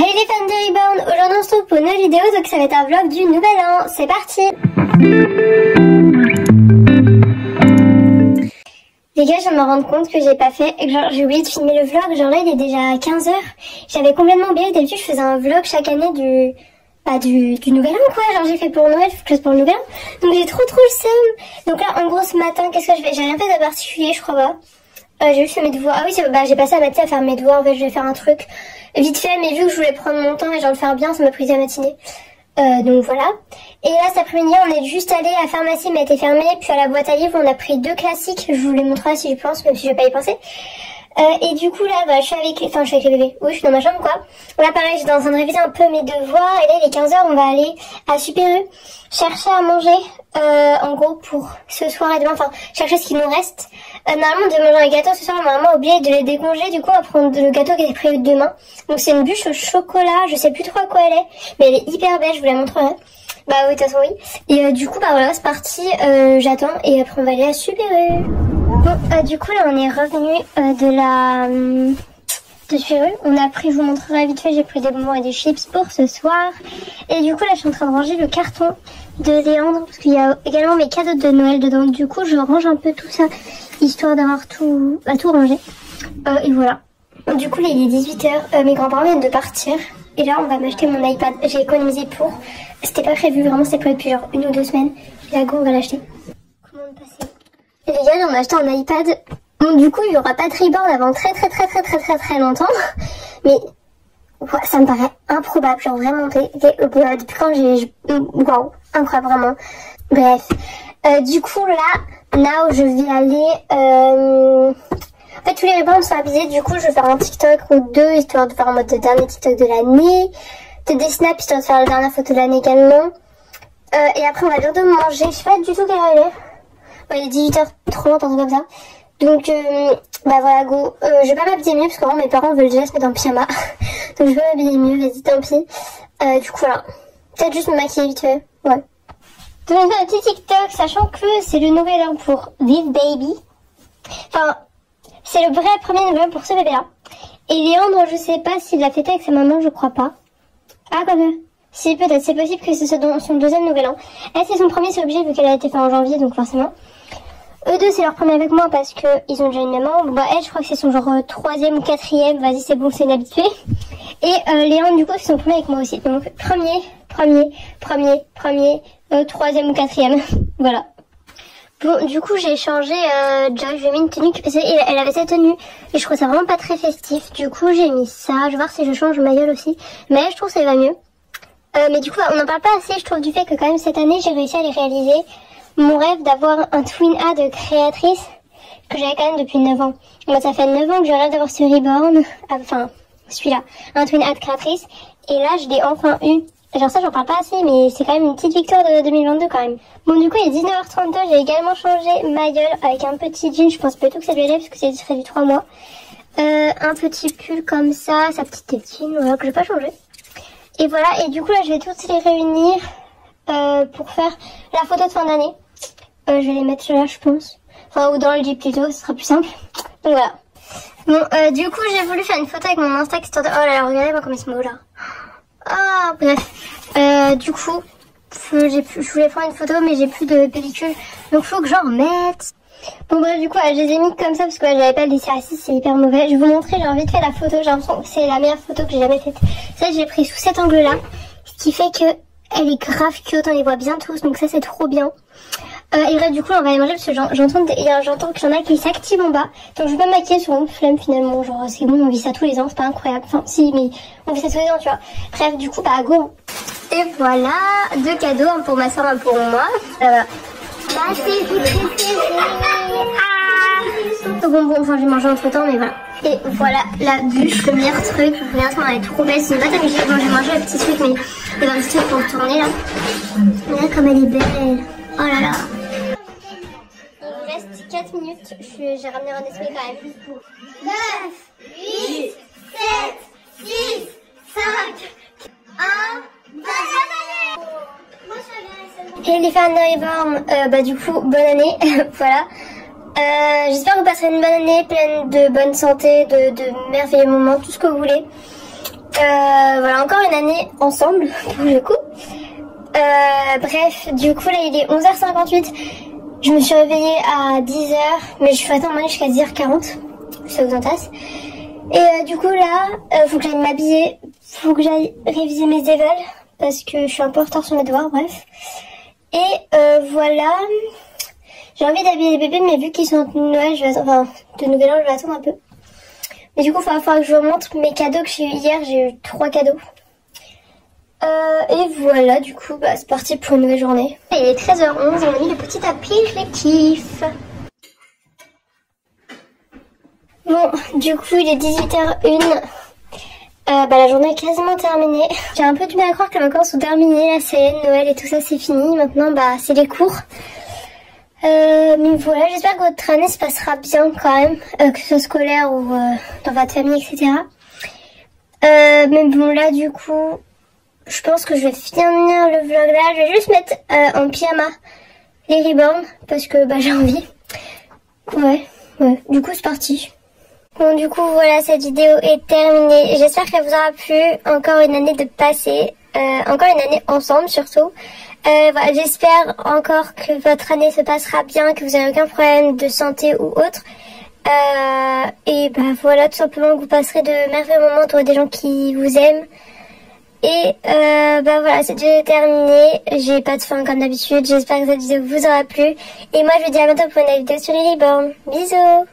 Hey les fans de Reborn, aujourd'hui on se retrouve pour une nouvelle vidéo, donc ça va être un vlog du nouvel an, c'est parti! Les gars, je me rends compte que j'ai pas fait, genre j'ai oublié de filmer le vlog, genre là il est déjà 15h, j'avais complètement oublié, d'habitude je faisais un vlog chaque année du... Bah du, du nouvel an quoi, genre j'ai fait pour Noël, faut que pour le nouvel an, donc j'ai trop trop le seum. Donc là en gros ce matin, qu'est-ce que je fais? J'ai rien fait de particulier je crois pas, euh, j'ai juste fait mes devoirs, ah oui bah j'ai passé à matinée à faire mes devoirs, en fait je vais faire un truc vite fait, mais vu que je voulais prendre mon temps et genre le faire bien, ça m'a pris la matinée. Euh, donc voilà. Et là, cet après-midi, on est juste allé à la pharmacie, mais elle était fermée. Puis à la boîte à livres, on a pris deux classiques. Je vous les montrerai si je pense, même si je vais pas y penser. Euh, et du coup, là, bah, je suis avec. Enfin, je suis avec les bébés. Oui, je suis dans ma chambre, quoi. Là, pareil, je suis en train de réviser un peu mes devoirs. Et là, il est 15h, on va aller à Super chercher à manger, euh, en gros, pour ce soir et demain. Enfin, chercher ce qu'il nous reste. Euh, normalement, on manger un gâteau ce soir. Ma maman a oublié de les décongeler. Du coup, on va prendre le gâteau qui est prévu demain. Donc, c'est une bûche au chocolat. Je sais plus trop à quoi elle est. Mais elle est hyper belle, je vous la montrerai. Bah oui, de toute façon, oui. Et euh, du coup, bah voilà, c'est parti. Euh, J'attends. Et après, on va aller à Super U. Bon, du coup, là, on est revenu de la... hum, de Super. On a pris, je vous montrerai vite fait, j'ai pris des bonbons et des chips pour ce soir. Et du coup, là, je suis en train de ranger le carton de Léandre, parce qu'il y a également mes cadeaux de Noël dedans. Du coup, je range un peu tout ça, histoire d'avoir tout, bah, tout rangé. Euh, et voilà. Du coup, là, il est 18h. mes grands-parents viennent de partir. Et là, on va m'acheter mon iPad. J'ai économisé pour. C'était pas prévu, vraiment, c'était prévu depuis genre une ou deux semaines. Et là, go, on va l'acheter. Comment passer? Les gars, on a acheté un iPad. Bon, du coup, il y aura pas de Reborn avant très très très très très très très longtemps. Mais ça me paraît improbable, genre vraiment. Depuis quand j'ai... Waouh, incroyable, vraiment. Bref. Euh, du coup, là, now, je vais aller... Euh... En fait, tous les Reborn sont avisés. Du coup, je vais faire un TikTok ou deux, histoire de faire en mode dernier TikTok de l'année. De des snaps, histoire de faire la dernière photo de l'année également. Euh, et après, on va bientôt manger. Je sais pas du tout quelle heure il est. Ouais, il est 18h30, un truc comme ça. Donc, euh, bah voilà, go. Euh, je vais pas m'habiller mieux parce que vraiment, mes parents veulent déjà se mettre en pyjama. Je vais m'habiller mieux, vas-y, tant pis. Euh, du coup, voilà. Peut-être juste me maquiller vite fait. Ouais. Donc, un petit TikTok, sachant que c'est le nouvel an pour This Baby. Enfin, c'est le vrai premier nouvel an pour ce bébé-là. Et Léandre, je sais pas s'il l'a fêté avec sa maman, je crois pas. Ah, quoi que. Si, peut-être, c'est possible que c'est ce- son deuxième nouvel an. Elle, c'est son premier, c'est obligé, vu qu'elle a été faite en janvier, donc forcément. Eux deux, c'est leur premier avec moi parce que ils ont déjà une maman. Bah, elle, je crois que c'est son genre euh, troisième ou quatrième. Vas-y, c'est bon, c'est une habituée. Et euh, Léon, du coup, c'est son premier avec moi aussi. Donc, premier, premier, premier, premier, euh, troisième ou quatrième. voilà. Bon, du coup, j'ai changé euh, Joy, je lui ai mis une tenue, elle avait cette tenue, et je trouve ça vraiment pas très festif. Du coup, j'ai mis ça, je vais voir si je change ma gueule aussi. Mais je trouve que ça va mieux. Euh, mais du coup, on n'en parle pas assez, je trouve, du fait que quand même cette année, j'ai réussi à les réaliser. Mon rêve d'avoir un Twin A de créatrice, que j'avais quand même depuis 9 ans. Moi, ça fait 9 ans que je rêve d'avoir ce Reborn, enfin, celui-là, un Twin de créatrice, et là, je l'ai enfin eu. Genre ça, j'en parle pas assez, mais c'est quand même une petite victoire de 2022 quand même. Bon, du coup, il est 19h32, j'ai également changé ma gueule avec un petit jean, je pense plutôt que ça lui allait, parce que c'est serait du 3 mois. Euh, un petit pull comme ça, sa petite tétine, voilà, que j'ai pas changé. Et voilà, et du coup là je vais toutes les réunir euh, pour faire la photo de fin d'année. Euh, je vais les mettre là je pense. Enfin ou dans le Jeep plutôt, ce sera plus simple. Donc voilà. Bon, euh, du coup j'ai voulu faire une photo avec mon Insta histoire de... Oh là là, regardez-moi comme il se moque là. Ah, bref. Euh, du coup, je, voulais prendre une photo mais j'ai plus de pellicule. Donc faut que j'en remette. Bon bref du coup je les ai mis comme ça parce que j'avais pas le laisser assis c'est hyper mauvais. Je vais vous montrer genre vite fait la photo, j'ai l'impression que c'est la meilleure photo que j'ai jamais faite. Ça j'ai pris sous cet angle là, ce qui fait que elle est grave cute, on les voit bien tous donc ça c'est trop bien. Euh, et du coup on va aller manger parce que j'en- j'entends j'entends qu'il y en a qui s'activent en bas. Donc je vais pas maquiller sur mon flemme finalement, genre c'est bon on vit ça tous les ans, c'est pas incroyable. Enfin si mais on vit ça tous les ans tu vois. Bref du coup bah go. Et voilà, deux cadeaux, un pour ma soeur, un pour moi. Voilà. Bah, c'est vous. Ah Bon, bon, enfin, j'ai mangé entre temps, mais voilà. Et voilà la bûche, le meilleur truc. Regardez, elle est trop belle. C'est une musique. Bon, j'ai mangé le petit truc, mais il va rester pour tourner là. Regarde comme elle est belle. Oh là là. Il nous reste 4 minutes. Je suis- J'ai ramené un esprit quand même. 9, 8, 7, 6, 5, 1. Et les fans de Reborn, euh, bah du coup, bonne année, voilà. Euh, J'espère que vous passerez une bonne année, pleine de bonne santé, de, de merveilleux moments, tout ce que vous voulez. Euh, voilà, encore une année ensemble, pour le coup. Euh, bref, du coup, là, il est 11h58. Je me suis réveillée à 10h, mais je suis attendre jusqu'à 10h40. Ça vous entasse. Et euh, du coup, là, euh, faut que j'aille m'habiller, faut que j'aille réviser mes évals, parce que je suis un peu en retard sur mes devoirs, bref. Et euh, voilà, j'ai envie d'habiller les bébés, mais vu qu'ils sont de Noël, je vais enfin, de Nouvel An, je vais attendre un peu. Mais du coup, il va falloir que je vous montre mes cadeaux que j'ai eu hier. J'ai eu trois cadeaux. Euh, et voilà, du coup, bah, c'est parti pour une nouvelle journée. Il est 13h11 on a mis le petit apéritif. Bon, du coup, il est 18h01. Euh, bah, la journée est quasiment terminée. J'ai un peu du mal à croire que les vacances sont terminées. La scène, Noël et tout ça, c'est fini. Maintenant, bah, c'est les cours. Euh, mais voilà, j'espère que votre année se passera bien quand même, euh, que ce soit scolaire ou euh, dans votre famille, etc. Euh, mais bon, là, du coup, je pense que je vais finir le vlog là. Je vais juste mettre euh, en pyjama les ribbons parce que bah, j'ai envie. Ouais, ouais. Du coup, c'est parti. Bon, du coup, voilà, cette vidéo est terminée. J'espère qu'elle vous aura plu. Encore une année de passé. encore une année ensemble, surtout. Euh, voilà, J'espère encore que votre année se passera bien, que vous n'avez aucun problème de santé ou autre. Euh, et bah voilà, tout simplement que vous passerez de merveilleux moments autour des gens qui vous aiment. Et euh, bah voilà, c'est déjà terminé. J'ai pas de fin comme d'habitude. J'espère que cette vidéo vous aura plu. Et moi, je vous dis à bientôt pour une vidéo sur les. Bisous